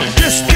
just